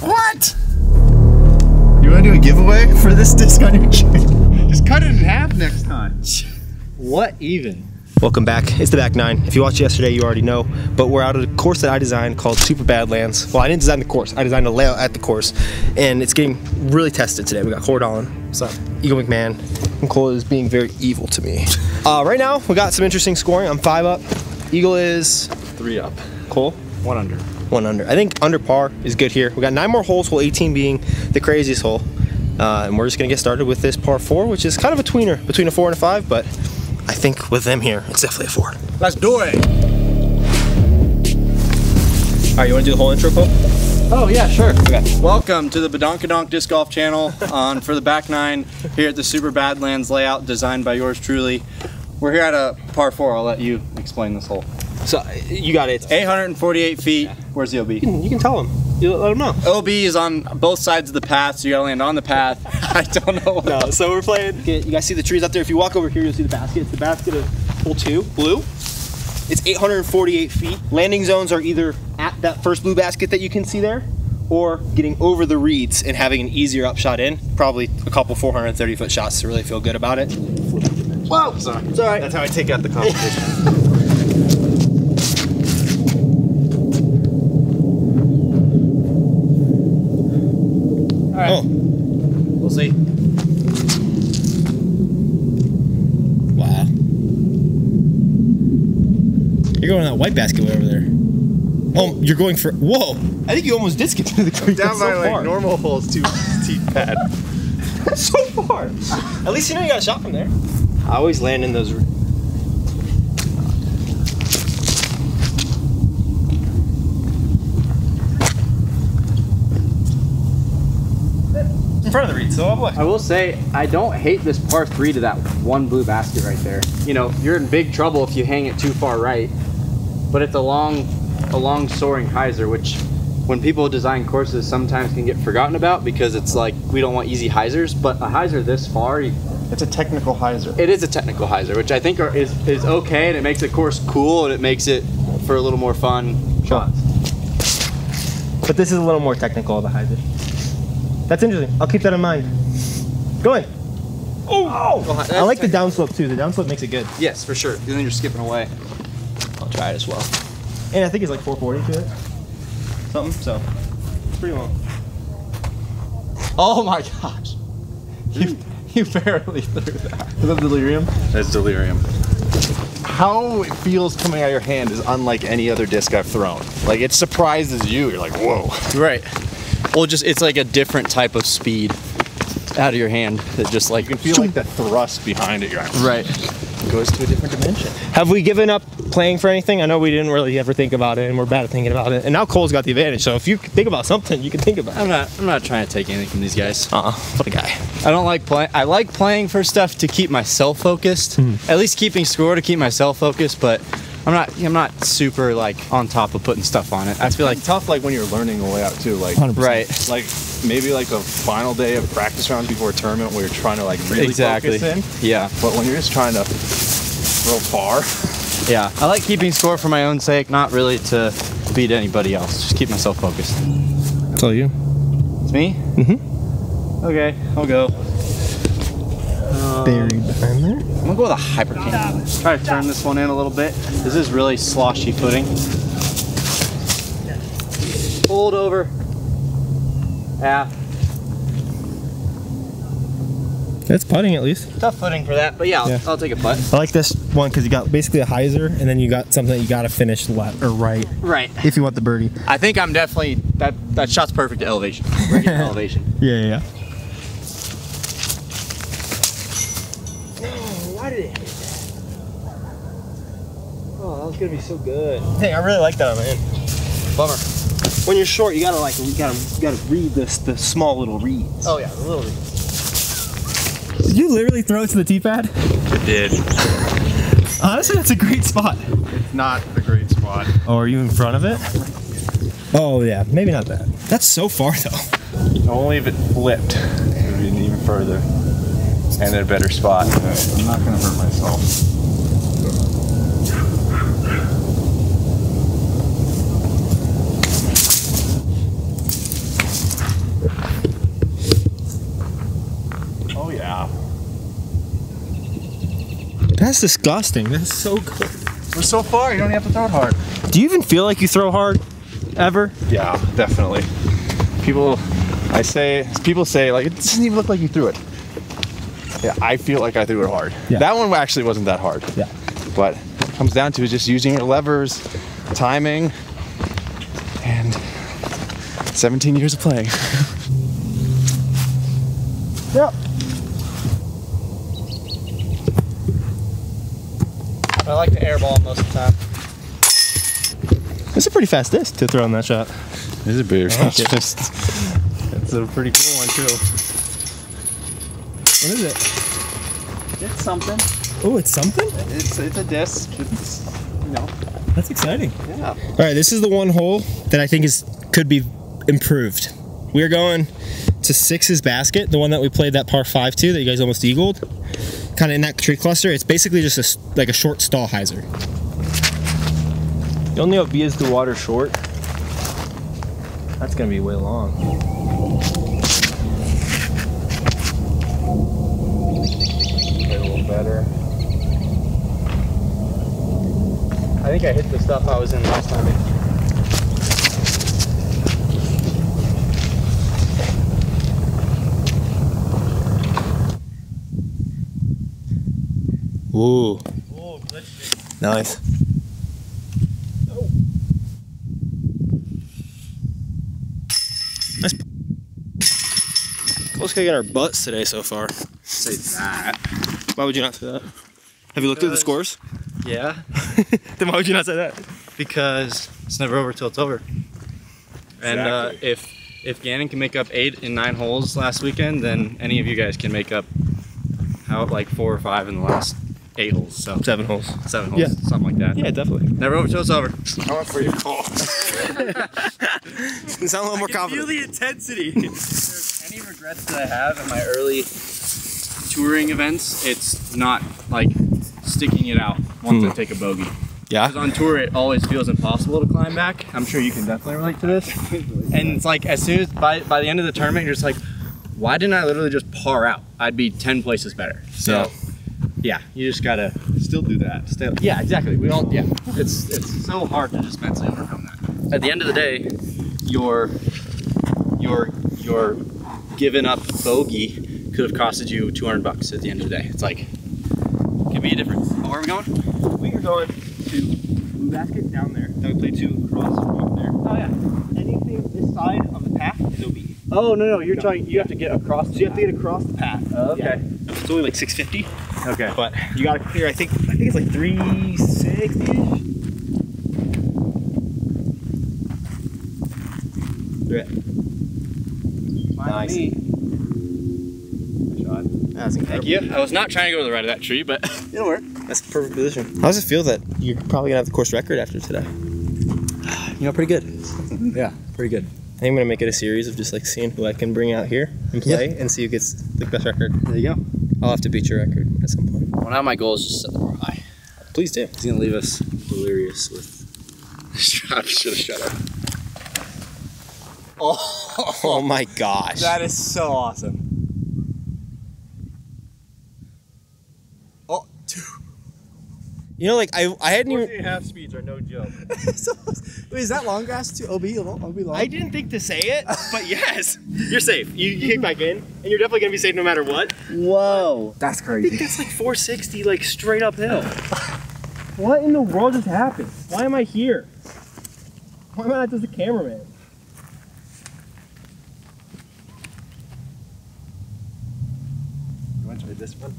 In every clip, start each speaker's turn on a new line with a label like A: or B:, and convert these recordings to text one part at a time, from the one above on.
A: What? You want to do a giveaway for this disc on your chain? Just cut it in half next time.
B: What even? Welcome back. It's the back nine. If you watched yesterday, you already know. But we're out of a course that I designed called Super Badlands. Well, I didn't design the course. I designed a layout at the course, and it's getting really tested today. We got Cord on. What's up? Eagle McMahon. And Cole is being very evil to me. Uh, right now, we got some interesting scoring. I'm five up. Eagle is
A: Three up.
B: Cole
A: One under.
B: One under. I think under par is good here. We got nine more holes, hole 18 being the craziest hole. Uh, and we're just gonna get started with this par four, which is kind of a tweener between a four and a five, but I think with them here, it's definitely a four.
A: Let's do it.
B: All right, you wanna do the whole intro, Cole?
C: Oh yeah, sure.
B: Okay.
C: Welcome to the Badonkadonk Disc Golf Channel on for the back nine here at the Super Badlands layout designed by yours truly. We're here at a par four. I'll let you explain this hole.
B: So you got it.
C: 848 feet. Where's the OB?
B: You can, you can tell them. You let them know.
C: OB is on both sides of the path, so you gotta land on the path. I don't know what.
B: No, so we're playing. You guys see the trees out there? If you walk over here, you'll see the basket. It's the basket of hole two, blue. It's 848 feet. Landing zones are either at that first blue basket that you can see there, or getting over the reeds and having an easier upshot in. Probably a couple 430 foot shots to really feel good about it.
A: Whoa, sorry.
B: It's all right.
A: That's how I take out the competition.
B: Oh,
C: We'll see.
B: wow. You're going that white basket way over there. Oh, you're going for. Whoa! I think you almost did skip to the creek.
A: Down
B: That's
A: by
B: so
A: like
B: far.
A: normal holes, two teeth pad.
B: so far. At least you know you got a shot from there. I always land in those. In front of the reed, so I'm like,
D: I will say I don't hate this par three to that one blue basket right there. You know, you're in big trouble if you hang it too far right. But it's a long, a long soaring hyzer, which when people design courses sometimes can get forgotten about because it's like we don't want easy hyzers. But a hyzer this far, you,
A: It's a technical hyzer.
D: it is a technical hyzer, which I think are, is is okay, and it makes the course cool, and it makes it for a little more fun shots.
B: but this is a little more technical of a hyzer. That's interesting. I'll keep that in mind. Go in. Oh! I like the downslope too. The downslope makes it good.
D: Yes, for sure. And then you're skipping away.
B: I'll try it as well. And I think it's like 440 to it. Something, so it's pretty long.
D: Oh my gosh. You, you barely threw that.
A: Is that delirium? That's delirium. How it feels coming out of your hand is unlike any other disc I've thrown. Like it surprises you. You're like, whoa.
D: Right. Well, just it's like a different type of speed out of your hand that just like
A: You can feel like the thrust behind it. You're like,
D: right.
A: Goes to a different dimension.
B: Have we given up playing for anything? I know we didn't really ever think about it, and we're bad at thinking about it. And now Cole's got the advantage. So if you think about something, you can think about it.
D: I'm not. I'm not trying to take anything from these guys.
B: Uh, what a guy.
D: I don't like playing. I like playing for stuff to keep myself focused. At least keeping score to keep myself focused. But I'm not. I'm not super like on top of putting stuff on it. I feel like
A: Like tough, like when you're learning the layout too. Like
D: right.
A: like maybe like a final day of practice rounds before a tournament where you're trying to like really
D: Exactly.
A: focus in.
D: Yeah.
A: But when you're just trying to throw far,
D: Yeah. I like keeping score for my own sake, not really to beat anybody else. Just keep myself focused.
B: That's all you.
D: It's me. Mm-hmm. Okay, I'll go.
B: Buried behind there.
D: I'm gonna go with a hyper cane. Try to turn this one in a little bit. This is really sloshy footing. Fold over. Yeah,
B: It's putting at least.
D: tough footing for that, but yeah, I'll,
B: Yeah.
D: I'll take a putt.
B: I like this one because you got basically a hyzer, and then you got something that you got to finish left or right
D: Right.
B: if you want the birdie.
D: I think I'm definitely that that shot's perfect to elevation. We're elevation.
B: Yeah, yeah. yeah. Gonna be so good. Hey, I really like that man.
D: Bummer.
B: When you're short, you gotta like you gotta you gotta read this the small little reads.
D: Oh yeah, the little read.
B: Did you literally throw it to the tee pad?
A: it did.
B: Honestly, that's a great spot.
A: It's not a great spot.
B: Oh, are you in front of it? Oh yeah, maybe not that. That's so far though.
A: Only if it flipped, it would be even further and in a better spot. I'm not gonna hurt myself.
B: That's disgusting. That's so good.
A: We're so far, you don't have to throw it hard.
B: Do you even feel like you throw hard? Ever?
A: Yeah, definitely. People, I say, people say like it doesn't even look like you threw it. Yeah, I feel like I threw it hard.
B: Yeah.
A: That one actually wasn't that hard.
B: Yeah.
A: But comes down to is just using your levers, timing, and 17 years of playing.
B: Yeah.
D: I like to airball most of the time.
B: It's a pretty fast disc to throw in that shot.
A: This is a big.
B: like it.
A: it's a pretty cool one too.
B: What is it?
D: It's something.
B: Oh, it's something?
D: It's it's a disc. It's you know.
B: That's exciting.
D: Yeah.
B: All right, this is the one hole that I think is could be improved. We're going to Six's basket, the one that we played that par five to that you guys almost eagled. Kind of in that tree cluster. It's basically just a s like a short stall hyzer. You only have is the water short. That's gonna be way long.
E: Get a little better. I think I hit the stuff I was in last time.
B: Ooh. Nice. Nice. Close kicking our butts today so far.
D: Say that.
B: Why would you not say that? Have you looked at the scores?
D: Yeah.
B: Then why would you not say that?
D: Because it's never over till it's over. And uh, if if Gannon can make up eight in nine holes last weekend, then any of you guys can make up how like four or five in the last eight holes. So
B: Seven holes.
D: seven holes,
B: Yeah.
D: something like that.
B: Yeah, definitely.
D: Never over till it's over.
A: I want for your call.
B: You sound a little more confident.
D: Feel the intensity. if there's any regrets that I have in my early touring events, it's not like sticking it out once I
B: Hmm.
D: take a bogey.
B: Yeah.
D: Because on tour, it always feels impossible to climb back. I'm sure you can definitely relate to this. and it's like as soon as by by the end of the tournament, you're just like, why didn't I literally just par out? I'd be ten places better. So, yeah, you just gotta
A: Still do that.
D: Still, yeah, exactly. We all, yeah. It's it's so hard to just mentally overcome that. At the end of the day, your your your given up bogey could have costed you 200 bucks at the end of the day. It's like could be a difference. Oh, where are we going?
B: We are going to Blue Basket down there. Then we play two across from there.
D: Oh yeah.
B: Anything this side of the path is OB.
D: Oh no no, you're talking. You have to get across.
B: So you have to get across the path.
D: Oh, okay.
B: Yeah. It's only like 650,
D: Okay.
B: but you gotta clear. I think I think it's like 360. Yeah. Nice. That's incredible.
D: Thank you. I was not trying to go to the right of that tree, but it'll work.
B: That's the perfect position. How does it feel that you're probably gonna have the course record after today?
D: You know, pretty good. yeah, pretty good.
B: I think I'm gonna make it a series of just like seeing who I can bring out here and play and see who gets the best record.
D: There you go.
B: I'll have to beat your record at some point.
D: Well, now my goal is just set the bar high.
B: Please do.
D: He's gonna leave us delirious with. I should have shut up. Oh,
B: Oh my gosh.
D: that is so awesome. Oh, two.
B: You know, like I, I hadn't even.
A: and a half speeds are no joke.
D: Wait, is that long grass to OB? OB long?
B: I didn't think to say it, but yes, you're safe. You, you kick back in, and you're definitely gonna be safe no matter what.
D: Whoa, that's crazy.
B: I think that's like 460, like straight uphill. What in the world just happened? Why am I here? Why am I not just a cameraman?
A: You want to try this one?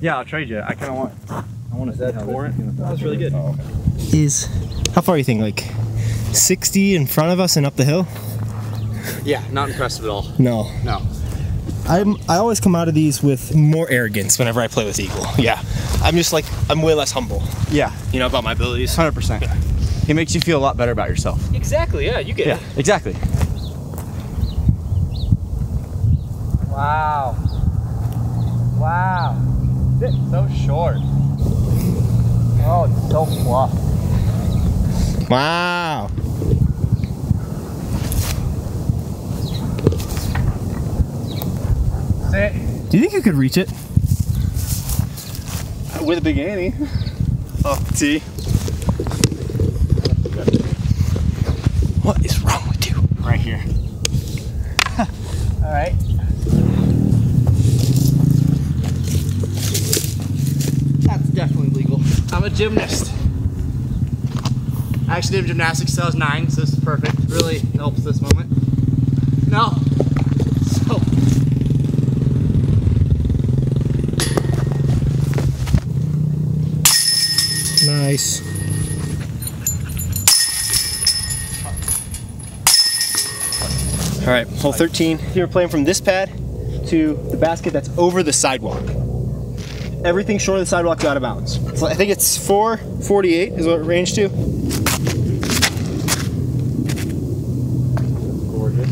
D: Yeah, I'll trade you. I kind of want. I want to see how
A: torrent?
D: That was really good.
A: Oh, okay.
B: Is how far you think? Like 60 in front of us and up the hill?
D: Yeah, not impressive at all.
B: No.
D: No.
B: I'm I always come out of these with more arrogance whenever I play with Eagle. Yeah. I'm just like I'm way less humble,
D: Yeah,
B: you know, about my abilities.
D: hundred percent. Yeah. He makes you feel a lot better about yourself.
B: Exactly, yeah, you get
D: Yeah, exactly.
E: Wow. Wow. It's so short. Oh, it's so fluff.
B: Wow.
E: Sit.
B: Do you think you could reach it?
A: with a Big Annie. Off oh, the tee.
B: What is wrong with you?
A: Right here.
D: All right. That's definitely legal. I'm a gymnast. I actually did gymnastics till I was nine, so this is perfect. Really helps this moment. No. So.
B: Nice. All right, hole 13. You're playing from this pad to the basket that's over the sidewalk. Everything short of the sidewalk is out of bounds. So I think it's 448 is what it ranged to.
D: Gorgeous.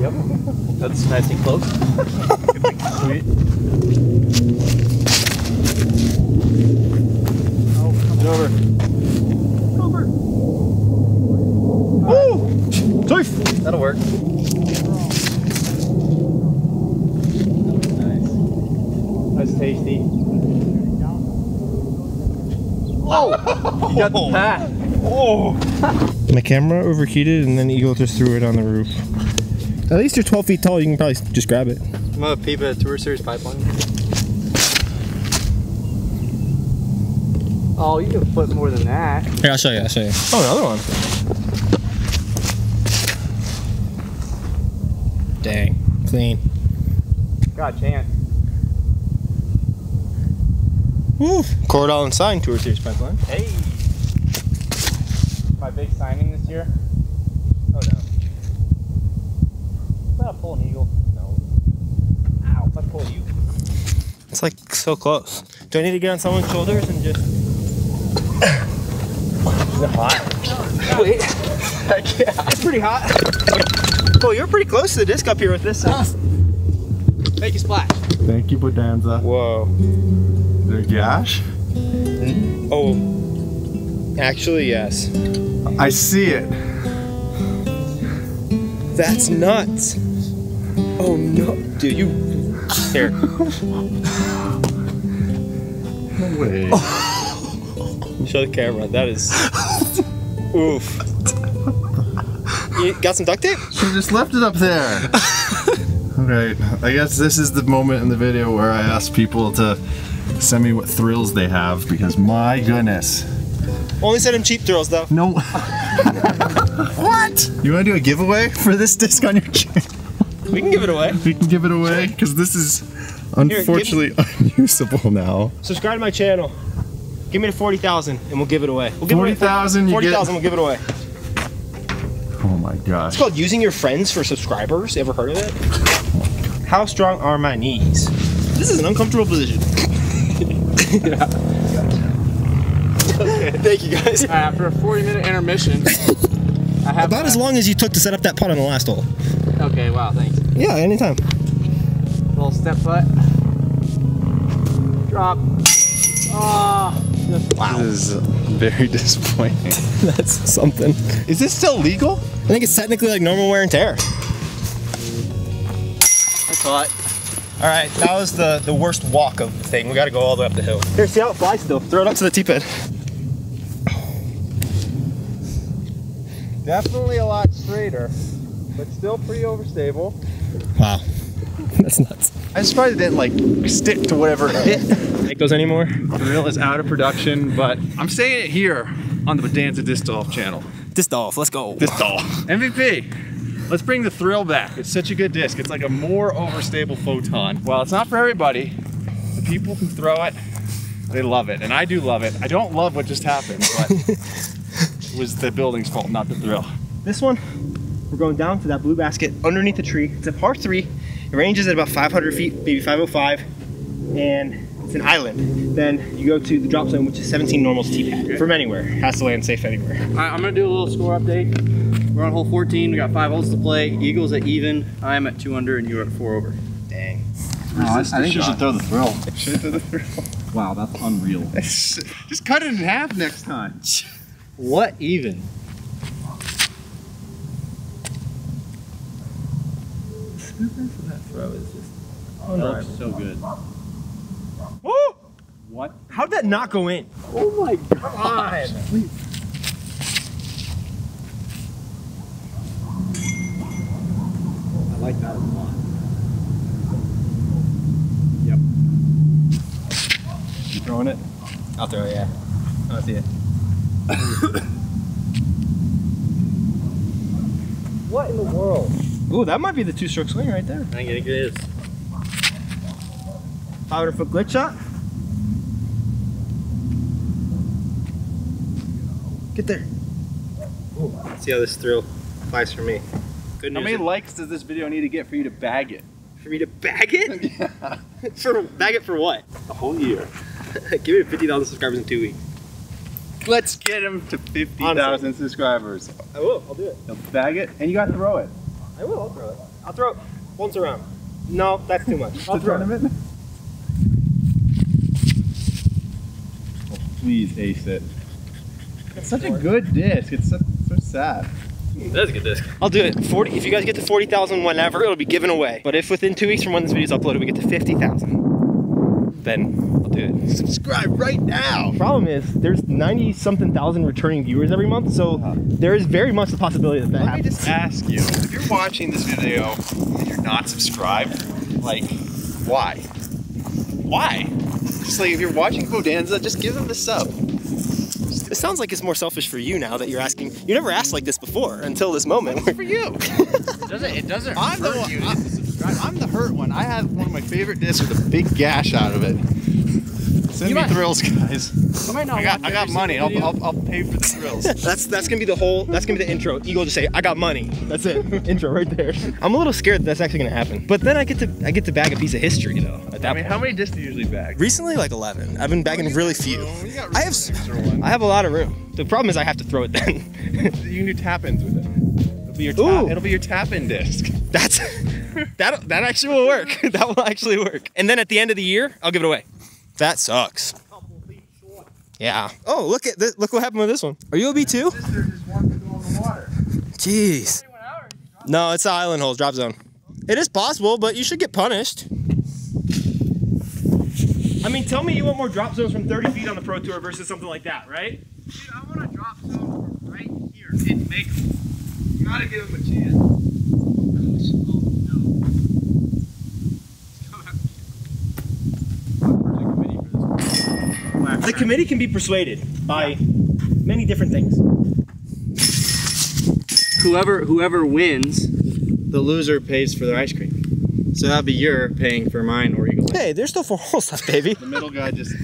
D: Yep. That's nice and close.
A: Sweet.
D: It's over.
B: Woo! Safe!
D: That'll work. Nice. That's tasty. Oh! You got the oh. pack. Oh.
B: My camera overheated and then Eagle just threw it on the roof. At least you're 12 feet tall, you can probably just grab it.
D: I'm gonna peep at a Tour Series pipeline. Oh, you can put more than that.
B: Here, I'll show you, I'll show you. Oh, another one. Dang, clean.
D: Got a chance.
B: Woo! Cordell and sign Tour Series pipeline.
D: Hey! My big signing this year? Oh no. Is that a pull an eagle? No. Ow, if I pull you.
B: It's like so close. Do I need to get on someone's shoulders and just. Is it hot?
D: Wait. Heck yeah. It's pretty hot.
B: Oh, you're pretty close to the disc up here with this.
D: Thank you, splash.
A: Thank you, Bodanza.
B: Whoa.
A: There gash? Hmm?
B: Oh. Actually, yes.
A: I see it.
B: That's nuts. Oh no, dude, you. Here.
A: No way.
B: Show the camera. That is. Oof. You got some duct tape?
A: She just left it up there. okay, I guess this is the moment in the video where I ask people to send me what thrills they have because my goodness.
B: Only send him cheap thrills though.
A: No. what? You want to do a giveaway for this disc on your channel?
B: We can give it away.
A: We can give it away because this is unfortunately unusable now.
B: Subscribe to my channel. Give me the 40,000 and we'll give it away. We'll give it
A: 40,000, you get-
B: 40,000, we'll give it away.
A: Oh my gosh.
B: It's called using your friends for subscribers. Ever heard of it? How strong are my knees? This is an uncomfortable position. Okay, thank you guys.
D: Alright, after a 40 minute intermission, I have
B: About as long as you took to set up that putt on the last hole.
D: Okay, wow, thanks.
B: Yeah, anytime.
D: Little step putt. Drop. Ah, just
A: This is very disappointing.
B: That's something.
A: Is this still legal?
B: I think it's technically like normal wear and tear.
D: that's hot.
B: All right, that was the, the worst walk of the thing. We got to go all the way up the hill. Here, see how it flies still. Throw it up to the T-pad.
A: Definitely a lot straighter, but still pretty overstable.
B: Wow, that's nuts.
A: I'm surprised it didn't like stick to whatever it hit.
B: Make those anymore?
A: The reel is out of production, but I'm saying it here on the Bodanza Disc Golf channel.
B: Disc golf, let's go.
A: Disc Golf. MVP. Let's bring the thrill back. It's such a good disc. It's like a more overstable photon. Well, it's not for everybody. The people who throw it, they love it. And I do love it. I don't love what just happened, but it was the building's fault, not the thrill.
B: This one, we're going down to that blue basket underneath the tree. It's a par three. It ranges at about 500 feet, maybe 505, and it's an island. Then you go to the drop zone, which is 17 normals T-pad from anywhere. Has to land safe anywhere.
D: Alright, I'm gonna do a little score update. We're on hole 14. We got five holes to play. Eagles at even. I'm at two under, and you're at four over.
B: Dang.
A: Oh, I, think you should throw the thrill. Should throw the thrill.
C: Wow, that's unreal.
A: Just cut it in half next time.
D: What even?
C: Oh, that throw is just looks so good.
B: Woo!
A: What?
B: How'd that not go in?
D: Oh my god. Like that a lot.
A: You throwing it?
B: I'll throw it, yeah. I'll see it. what in the world? Ooh, that might be the two stroke swing right there.
C: I think it is.
B: 500 foot glitch shot. Get there. Ooh, let's see how this thrill flies for me. Good
A: How
B: news.
A: many likes does this video need to get for you to bag it?
B: for me to bag it? for bag it for what?
A: A whole year.
B: Give me 50,000 subscribers in two weeks.
A: Let's get him to 50,000 subscribers.
B: I will. I'll do it.
A: He'll bag it, and you got to throw it.
B: I will. I'll throw it. I'll throw it once around. No, that's too much. I'll
A: The
B: throw it.
A: tournament. Oh, please ace it. It's such a good disc. It's so, so sad.
C: That's a good disc.
B: I'll do it. 40. If you guys get to 40,000 whenever, it'll be given away. But if within two weeks from when this video is uploaded, we get to 50,000, then I'll do it.
A: Subscribe right now.
B: Problem is, there's 90 something thousand returning viewers every month, so uh-huh. there is very much the possibility that that
A: Let me just ask you, if you're watching this video and you're not subscribed, like, why? Why? Just like if you're watching Bodanza, just give them the sub.
B: It sounds like it's more selfish for you now that you're asking. You never asked like this before until this moment.
A: For you.
C: It doesn't. It doesn't
A: I'm the
C: hurt
A: one.
C: you
A: I'm. I'm the hurt one. I have one of my favorite discs with a big gash out of it. Send
C: You
A: me
C: might-
A: thrills, guys.
C: You might not
A: I got, I got money. I'll, I'll, I'll pay for the thrills.
B: That's that's gonna be the whole. That's gonna be the intro. Eagle just say, "I got money." That's it. intro right there. I'm a little scared that that's actually gonna happen. But then I get to I get to bag a piece of history though. At that
A: I mean,
B: point.
A: how many discs do you usually bag?
B: Recently, like 11. I've been bagging really few.
A: Room
B: I have
A: for an extra one.
B: I have a lot of room. The problem is I have to throw it then.
A: You can do tap-ins with it. It'll be your tap,
B: Ooh.
A: it'll be your tap-in disc.
B: That's that that actually will work. that will actually work. And then at the end of the year, I'll give it away. That sucks. Yeah. Oh, look at this. Look what happened with this one. Are you a B two?
A: Sister just wanted to go in the water.
B: Jeez. No, it's the island holes drop zone. It is possible, but you should get punished. I mean, tell me you want more drop zones from 30 feet on the Pro Tour versus something like that, right?
A: Dude, I want to drop zone from right here and make You gotta give him a chance.
B: The committee can be persuaded by many different things.
D: Whoever whoever wins, the loser pays for their ice cream. So that'd be your paying for mine or Eagle.
B: Hey, there's still four holes left, baby.
A: The middle guy just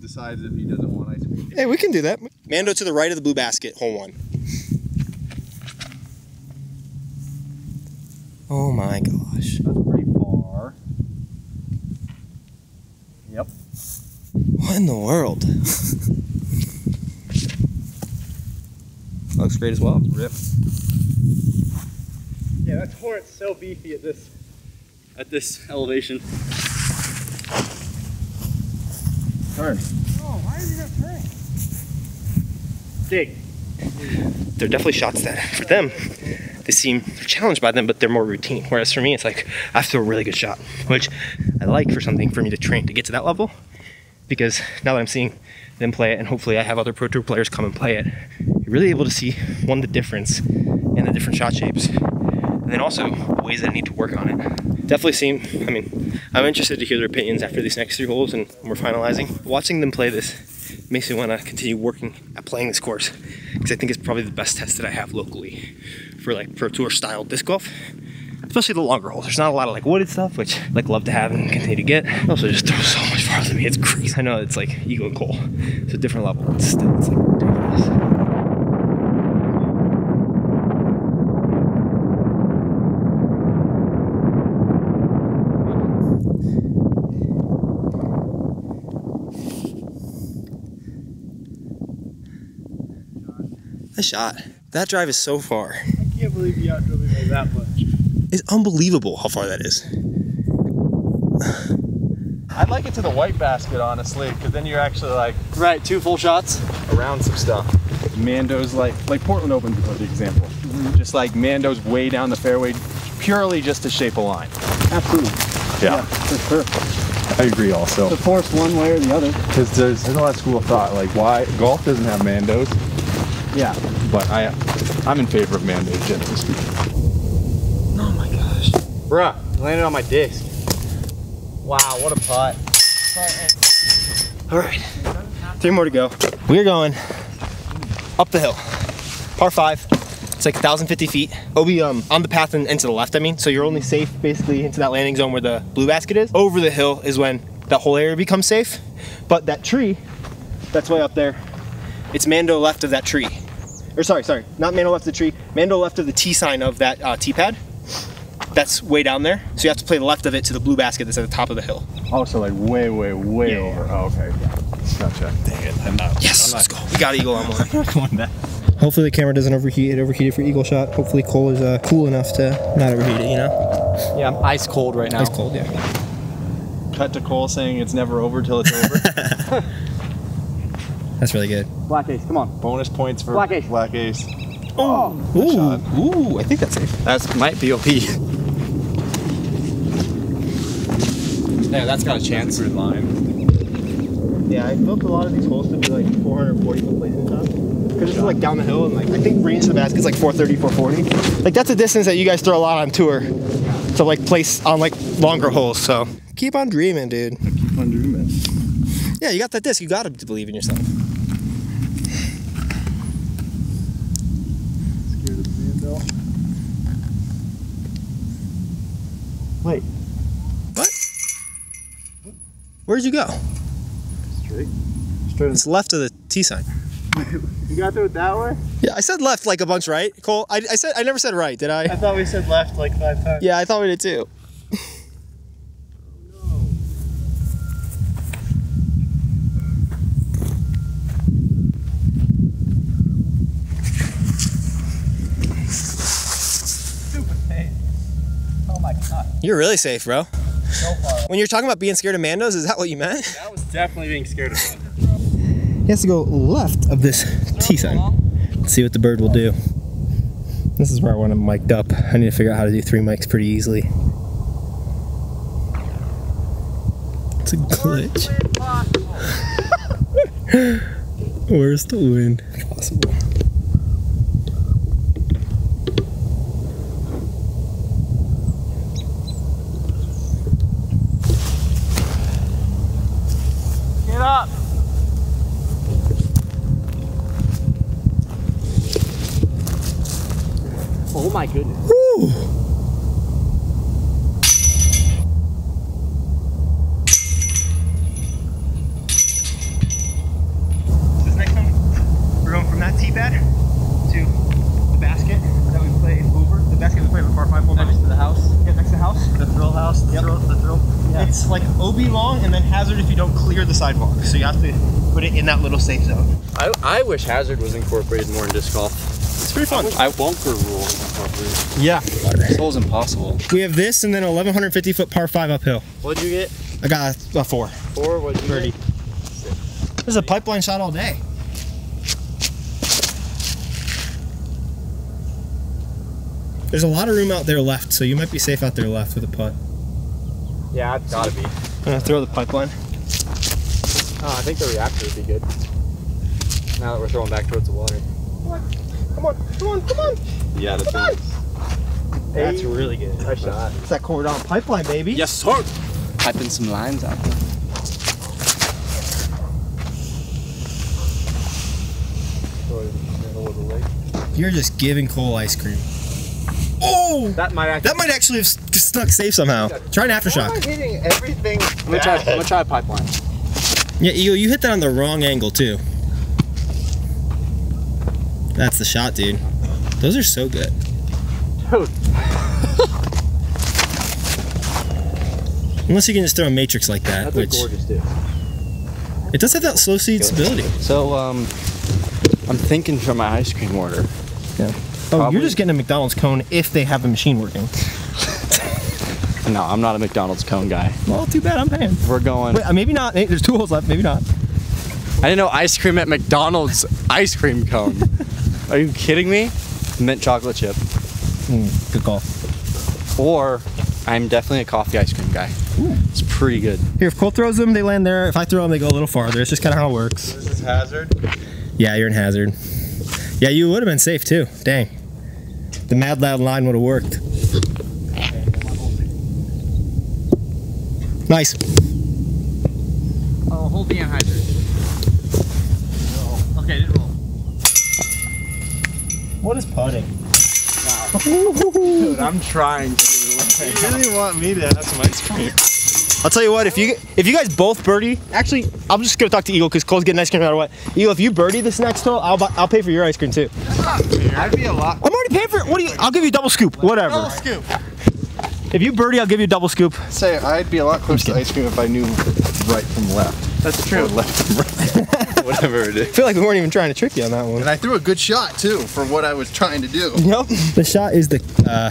A: decides if he doesn't want ice cream.
B: Hey, we can do that. Mando to the right of the blue basket, hole one. Oh my gosh.
A: That's pretty far. Yep.
B: What in the world? Looks great as well.
A: Rip.
D: Yeah, that torrent's so beefy at this at this elevation.
A: Turn. Oh, why is it not turning?
D: Dig.
B: They're definitely shots that, for them, they seem challenged by them, but they're more routine. Whereas for me, it's like I have to throw a really good shot, which I like for something for me to train to get to that level. Because now that I'm seeing them play it, and hopefully I have other Pro Tour players come and play it, you're really able to see one the difference in the different shot shapes, and then also ways that I need to work on it. Definitely seem. I mean, I'm interested to hear their opinions after these next three holes, and we're finalizing. Watching them play this makes me want to continue working at playing this course because I think it's probably the best test that I have locally for like pro tour style disc golf. Especially the longer holes. There's not a lot of like wooded stuff, which like love to have and continue to get. Also just throw so much farther than me. It's crazy. I know it's like Eagle and Cole. It's a different level. It's still it's like ridiculous. That shot. That drive is so far.
D: I can't believe you outdrove me by that much.
B: It's unbelievable how far that is.
A: I'd like it to the white basket, honestly, because then you're actually like
D: Right, two full shots.
A: around some stuff. Mando's like like Portland Open for the example. Mm-hmm. Just like Mando's way down the fairway, purely just to shape a line.
D: Absolutely.
A: Yeah,
D: for sure.
A: I agree also.
D: To force one way or the other.
A: Because there's, there's a lot of school of thought, like why golf doesn't have mandos,
D: Yeah.
A: but I, I'm in favor of mandos generally speaking.
B: Oh my gosh.
D: Bruh, landed on my disc. Wow, what a putt.
B: All right, three more to go. We're going up the hill, par five. It's like 1,050 feet. It'll um, on the path and, and to the left, I mean. So you're only safe basically into that landing zone where the blue basket is. Over the hill is when that whole area becomes safe. But that tree, that's way up there. It's Mando left of that tree. Or sorry, sorry, not Mando left of the tree. Mando left of the T sign of that uh, T pad. That's way down there. So you have to play the left of it to the blue basket that's at the top of the hill.
A: Oh, so like way, way, way
B: Yeah,
A: over. Oh, okay. Gotcha. Dang it. I'm not.
B: Yes,
A: I'm
B: let's go. We got Eagle on one.
A: not going that.
B: Hopefully the camera doesn't overheat. It overheated for Eagle shot. Hopefully Cole is uh, cool enough to not overheat it, you know?
D: Yeah, I'm ice cold right now.
B: Ice cold, yeah.
A: Cut to Cole saying it's never over till it's over.
B: That's really good.
D: Black ace, come on.
A: Bonus points for
D: Black ace.
A: Black ace.
B: Oh, ooh, ooh, I think that's safe.
D: That might be OP. Yeah, that's got a chance.
A: Good line.
B: Yeah, I built a lot of these holes to be like 440 foot placement shots. Because it's like down the hill and like, I think range to the basket's like 430, 440. Like that's a distance that you guys throw a lot on tour to like place on like longer holes, so. Keep on dreaming, dude.
A: Fun dreaming.
B: Yeah, you got that disc. You gotta believe in yourself.
A: Scared of the Mando.
B: Wait. What? Where'd you go?
A: Straight. Straight.
B: It's left of the T sign.
A: You got to it that way?
B: Yeah, I said left like a bunch, right? Cole, I, I said I never said right, did I?
A: I thought we said left like five times.
B: Yeah, I thought we did too.
A: Stupid pain. Oh my god.
B: You're really safe, bro.
A: So far.
B: When you're talking about being scared of Mandos, is that what you meant?
A: That was definitely being scared of him.
B: He has to go left of this T sign. Let's see what the bird will do. This is where I want him mic'd up. I need to figure out how to do three mics pretty easily. It's a glitch. Worst wind possible.
D: Oh my goodness.
B: This next one, we're going from that tee pad to the basket that we played over. The basket we played with par five hole
D: Next to the house.
B: Yeah, next to the house.
D: The thrill house. The
B: Yep.
D: thrill. The thrill. Yeah.
B: It's like OB long and then hazard if you don't clear the sidewalk. So you have to put it in that little safe zone.
D: I, I wish hazard was incorporated more in disc golf.
B: It's pretty fun.
D: I bunker rule incorporated.
B: Yeah.
D: This hole's impossible.
B: We have this and then 1150 foot par five uphill.
D: What'd you get?
B: I got a, a four.
D: Four? What'd you
B: Birdie.
D: get?
B: This is a pipeline shot all day. There's a lot of room out there left, so you might be safe out there left with a putt.
D: Yeah, it's gotta be.
B: I'm gonna throw the pipeline.
D: Oh, I think the reactor would be good. Now that we're throwing back towards the water.
B: Come on, come on, come on.
A: Yeah, that's right.
B: That's really good.
D: Nice shot.
B: It's that cordon pipeline, baby.
D: Yes, sir. Piping some lines out there.
B: You're just giving Cole ice cream. Oh!
D: That might actually.
B: That might actually have s- snuck safe somehow. Try an aftershock.
A: hitting everything.
D: I'm gonna try. I'm gonna try a pipeline.
B: Yeah, Eagle, you hit that on the wrong angle too. That's the shot, dude. Those are so good.
D: Dude.
B: Unless you can just throw a matrix like that,
D: That's
B: which
D: gorgeous dude.
B: it does have that slow seed stability.
D: So, um, I'm thinking for my ice cream order.
B: Yeah. Oh,
D: Probably-
B: you're just getting a McDonald's cone if they have a machine working.
D: No, I'm not a McDonald's cone guy.
B: Well, too bad I'm paying.
D: We're going.
B: Wait, uh, maybe not. Hey, There's two holes left. Maybe not.
D: I didn't know ice cream at McDonald's ice cream cone. Are you kidding me? Mint chocolate chip.
B: Hmm, good call.
D: Or I'm definitely a coffee ice cream guy. Hmm. It's pretty good.
B: Here, if Cole throws them, they land there. If I throw them, they go a little farther. It's just kind of how it works.
A: This is hazard.
B: Yeah, you're in hazard. Yeah, you would have been safe too. Dang. The mad loud line would have worked. Nice.
D: Oh, hold the anhyzer. Okay, didn't roll.
B: What is putting?
D: Dude, I'm trying to.
A: You really want me to have some ice cream?
B: I'll tell you what, if you if you guys both birdie, actually, I'm just gonna talk to Eagle because Cole's getting ice cream no matter what. Eagle, if you birdie this next hole, I'll buy, I'll pay for your ice cream too.
A: I'd be a lot.
B: I'm already paying for it. What do you? I'll give you a double scoop. Whatever.
A: Double scoop.
B: If you birdie, I'll give you a double scoop.
A: Say I'd be a lot closer to ice cream if I knew right from left.
D: That's true.
A: Or left from right. Whatever it
B: I feel like we weren't even trying to trick you on that one.
A: And I threw a good shot too for what I was trying to do.
B: Yep. The shot is the uh,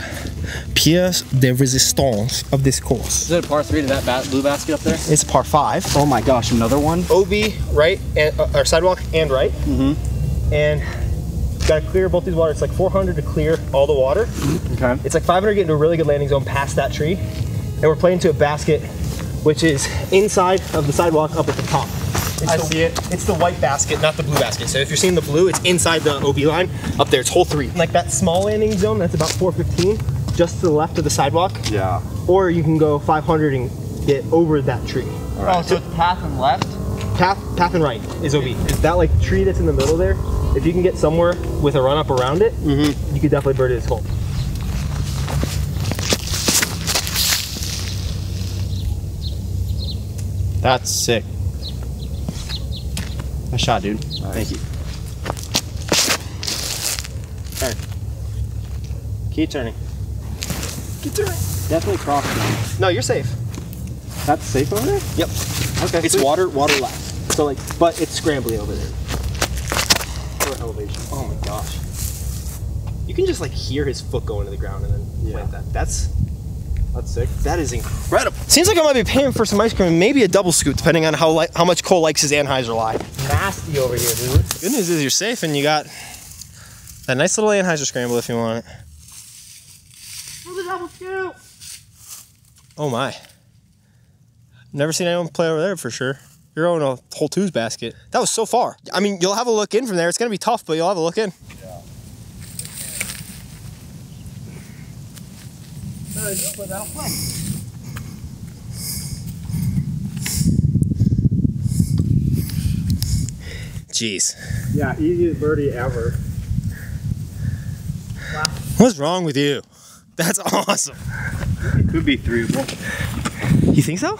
B: pièce de résistance of this course.
D: Is it a par three to that ba- blue basket up there?
B: It's par five.
D: Oh my gosh, another one?
B: OB right and uh, or sidewalk and right. Mm-hmm. And got to clear both these waters. It's like 400 to clear all the water.
D: Okay.
B: It's like 500 to get into a really good landing zone past that tree. And we're playing to a basket, which is inside of the sidewalk up at the top. It's
D: I
B: the,
D: see it.
B: It's the white basket, not the blue basket. So if you're seeing the blue, it's inside the OB line. Up there, it's hole three. Like that small landing zone, that's about 415, just to the left of the sidewalk.
A: Yeah.
B: Or you can go 500 and get over that tree.
D: Oh, so it's path and left?
B: Path, path and right is OB. Is that like tree that's in the middle there? If you can get somewhere with a run up around it, mm-hmm. you could definitely birdie this hole.
D: That's sick. Nice shot, dude. Thank you. Turn.
B: Keep turning.
D: Definitely crossing.
B: No, you're safe.
D: That's safe over there?
B: Yep.
D: Okay.
B: It's water, water left. So like, but it's scrambly over there. For elevation. Oh my gosh. You can just like hear his foot go into the ground and then
D: Yeah.
B: plant that. That's
D: That's sick.
B: that is incredible. Seems like I might be paying for some ice cream and maybe a double scoop depending on how li- how much Cole likes his anhyzer lie. Nasty over here, dude. Good news is you're safe and you got that nice little anhyzer scramble if you want it. The double scoop. Oh my. Never seen anyone play over there for sure. You're on a whole twos basket. That was so far. I mean, you'll have a look in from there. It's gonna be tough, but you'll have a look in. Jeez.
D: Yeah, easiest birdie ever. Wow.
B: What's wrong with you? That's awesome.
A: Could be three.
B: You think so?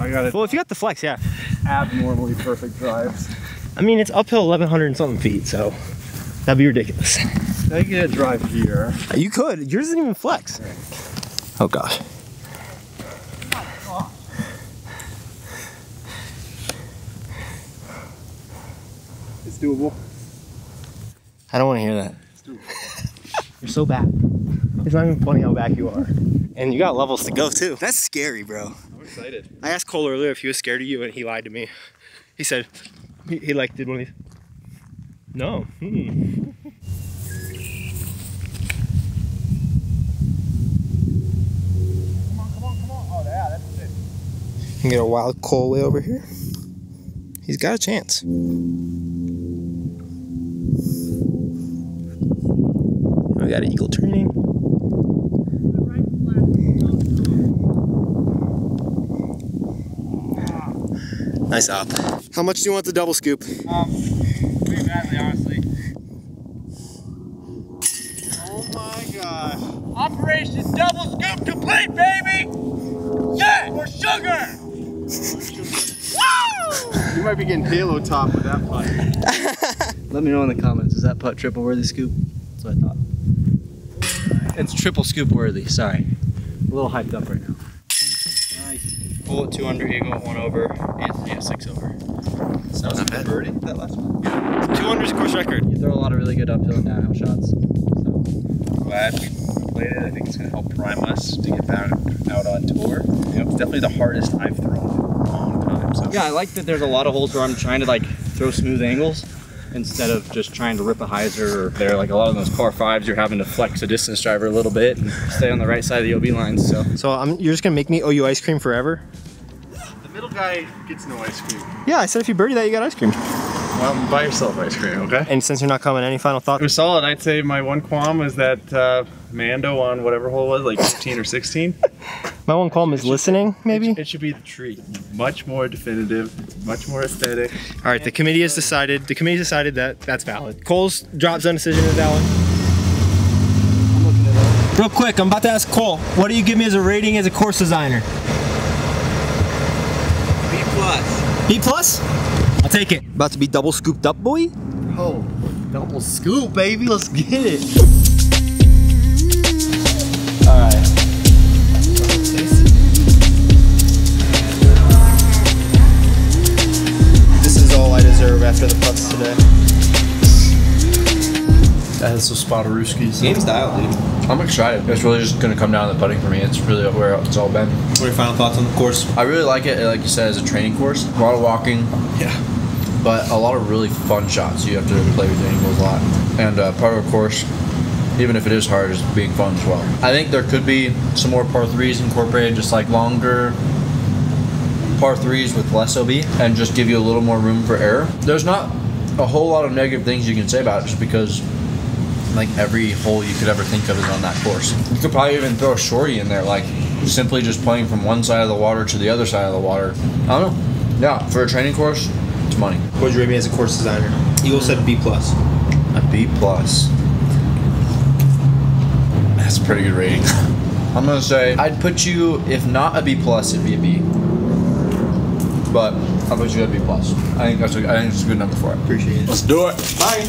A: I got it.
B: Well, if you got the flex, yeah.
A: Abnormally perfect drives.
B: I mean, it's uphill 1,100 and something feet, so that'd be ridiculous.
A: I get a drive here.
B: You could. Yours isn't even flex. Oh gosh.
A: It's doable.
B: I don't want to hear that. You're so back. It's not even funny how back you are. And you got levels to go too. That's scary, bro.
A: I'm excited.
B: I asked Cole earlier if he was scared of you, and he lied to me. He said he, he like did one of these. No. Mm-mm.
A: Oh, yeah, that's it.
B: You can get a wild Cole way over here. He's got a chance. We got an eagle turning. Nice up. How much do you want the double scoop?
D: Um, Pretty badly, honestly.
A: Oh my gosh.
D: Operation double scoop complete, baby! Yeah! For sugar! Woo!
A: You might be getting Halo top with that putt.
C: Let me know in the comments. Is that putt triple worthy scoop? That's what I thought. It's triple scoop worthy. Sorry. A little hyped up right now. Nice. Pull it two under eagle, one over. Anthony at six over.
A: That was a birdie, that last one.
B: Two unders course record.
C: You throw a lot of really good uphill and downhill shots. So
A: Glad we played it. I think it's going to help prime us to get back out on tour. Know, it's definitely the hardest I've thrown in a long time. So
C: yeah, I like that. There's a lot of holes where I'm trying to like throw smooth angles, instead of just trying to rip a hyzer or
A: There, like a lot of those par fives, you're having to flex a distance driver a little bit and stay on the right side of the OB lines. So
B: So I'm, you're just gonna make me owe you ice cream forever?
A: the middle guy gets no ice cream.
B: Yeah, I said if you birdie that, you got ice cream.
A: Well, buy yourself ice cream, okay?
B: And since you're not coming, any final
A: It
B: thoughts?
A: was solid. I'd say my one qualm was that uh, Mando on whatever hole was, like 15 or 16.
B: My one qualm is listening, maybe.
A: It should be the tree. Much more definitive, much more aesthetic.
B: All right, the committee has decided. The committee decided that that's valid. Cole's drop zone decision is valid. Real quick, I'm about to ask Cole. What do you give me as a rating as a course designer?
D: B plus.
B: B plus. I'll take it. About to be double scooped up, boy.
D: Oh, double scoop, baby. Let's get it.
B: All I deserve after the putts today.
F: That is some Spotarooskies.
D: Game's dialed, dude.
F: I'm excited. It's really just going to come down to the putting for me. It's really where it's all been.
B: What are your final thoughts on the course?
F: I really like it, like you said, as a training course. A lot of walking.
B: Yeah.
F: But a lot of really fun shots. You have to play with the angles a lot. And uh, part of a course, even if it is hard, is being fun as well. I think there could be some more par threes incorporated, just like longer par threes with less OB, and just give you a little more room for error. There's not a whole lot of negative things you can say about it, just because like every hole you could ever think of is on that course. You could probably even throw a shorty in there, like simply just playing from one side of the water to the other side of the water. I don't know. Yeah, for a training course, it's money.
B: What would you rate me as a course designer? Eagle said B plus.
F: A B plus. That's a pretty good rating. I'm gonna say I'd put you, if not a B plus, it'd be a B. But I'll put you at be plus. I think that's a, I think it's a good number for it.
B: Appreciate it.
F: Let's do it. Bye.